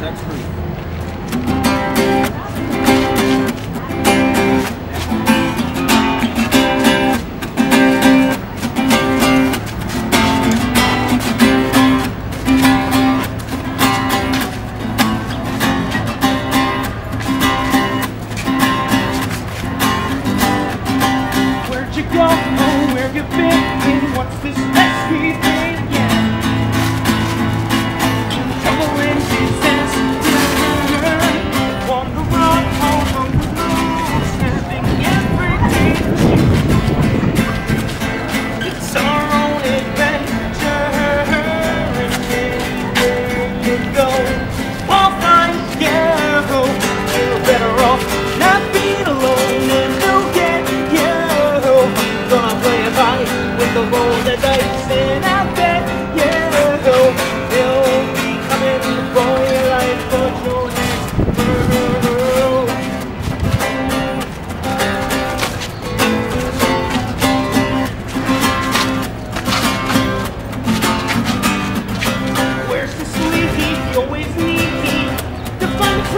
tax-free. Where'd you go? Where you been? And what's this next we've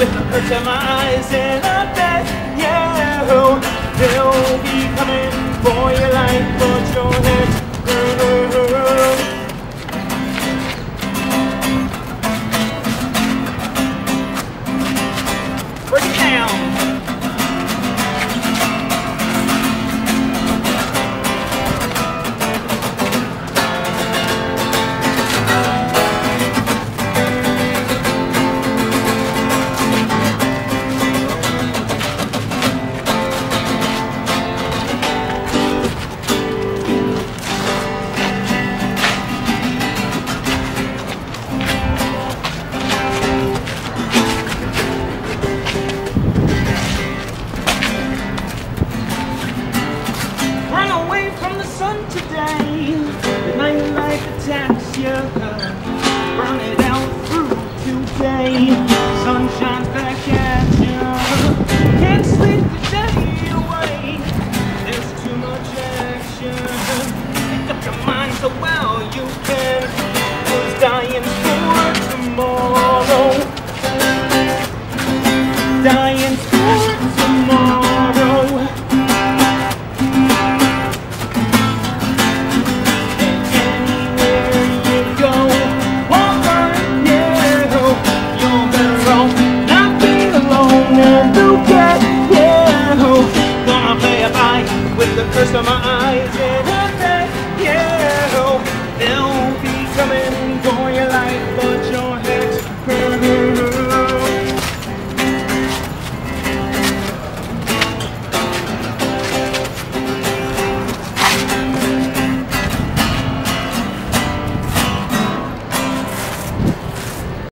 with the perch on my eyes, and I bet, you oh, they'll be coming for you. it out through today. Sunshine back at you. Can't sleep the day away. There's too much action. Up your mind so well you First of my